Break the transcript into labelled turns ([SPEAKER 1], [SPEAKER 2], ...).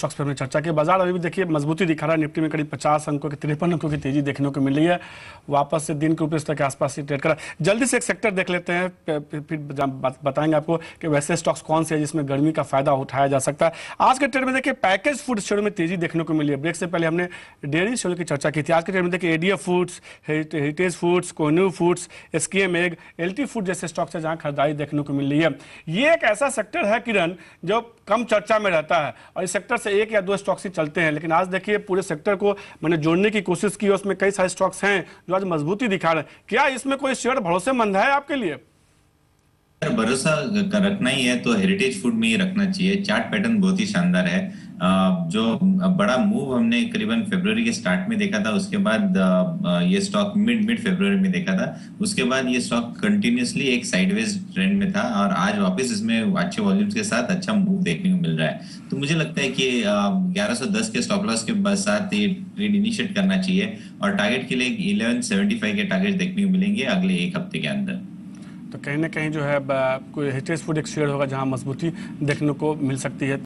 [SPEAKER 1] Stocks पर हमने चर्चा की। बाज़ार अभी भी देखिए, मजबूती दिखा रहा है। निफ्टी में करीब पचास अंकों की, तिरपन अंकों की तेज़ी देखने को मिल रही है। वापस से दिन के ऊपर स्तर के आसपास ही ट्रेड करा जल्दी से एक सेक्टर देख लेते हैं। फिर बताएँगे आपको कि वैसे स्टॉक्स कौन से हैं जिसमें गर्मी का फ़ायदा उठाया जा सकता है। आज के ट्रेड में देखिए, पैकेज फ़ूड शेयर में तेज़ी देखने को मिली है। ब्रेक से पहले हमने डेयरी शेयर की चर्चा की थी। आज के ट्रेड में देखिए ADF foods heritage foods, conio foods SKM egg LT food जैसे स्टॉक्स है जहाँ खरीदारी देखने को मिल रही है। ये एक ऐसा सेक्टर है किरण, जो कम चर्चा में रहता है। और इस सेक्टर से एक या दो स्टॉक्स ही चलते हैं, लेकिन आज देखिए पूरे सेक्टर को मैंने जोड़ने की कोशिश की, उसमें कई सारे स्टॉक्स हैं जो आज मजबूती दिखा रहे हैं। क्या इसमें कोई शेयर भरोसेमंद है आपके लिए?
[SPEAKER 2] भरोसा रखना ही है तो हेरिटेज फ़ूड में ही रखना चाहिए। चार्ट पैटर्न बहुत ही शानदार है। जो बड़ा मूव हमने करीबन फरवरी के स्टार्ट में देखा था, उसके बाद ये स्टॉक मिड मिड फरवरी में देखा था। उसके बाद ये स्टॉक कंटिन्यूसली एक साइडवेज ट्रेंड में था और आज वापस इसमें अच्छे वॉल्यूम्स के साथ अच्छा मूव देखने को मिल रहा है। तो मुझे लगता है कि 1110 के स्टॉप लॉस के साथ ये ट्रेड इनिशिएट करना चाहिए और टारगेट के लिए इलेवन के टारगेट देखने को मिलेंगे अगले एक हफ़्ते के अंदर।
[SPEAKER 1] तो कहीं ना कहीं जो है कोई हेरिटेज फ़ूड एक शेयर होगा जहाँ मजबूती देखने को मिल सकती है।